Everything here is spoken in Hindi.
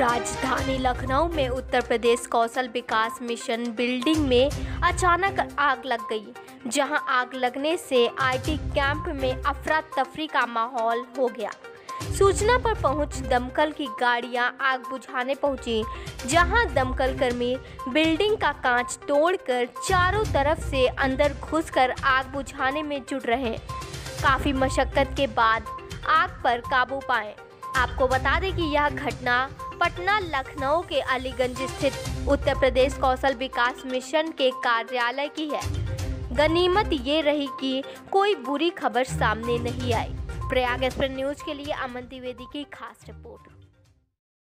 राजधानी लखनऊ में उत्तर प्रदेश कौशल विकास मिशन बिल्डिंग में अचानक आग लग गई, जहाँ आग लगने से आईटी कैंप में अफरा तफरी का माहौल हो गया। सूचना पर पहुँच दमकल की गाड़ियाँ आग बुझाने पहुँची, जहाँ दमकल कर्मी बिल्डिंग का कांच तोड़कर चारों तरफ़ से अंदर घुसकर आग बुझाने में जुट रहे। काफ़ी मशक्कत के बाद आग पर काबू पाए। आपको बता दें कि यह घटना पटना, लखनऊ के अलीगंज स्थित उत्तर प्रदेश कौशल विकास मिशन के कार्यालय की है। गनीमत ये रही कि कोई बुरी खबर सामने नहीं आई। प्रयाग एक्सप्रेस न्यूज़ के लिए अमन द्विवेदी की खास रिपोर्ट।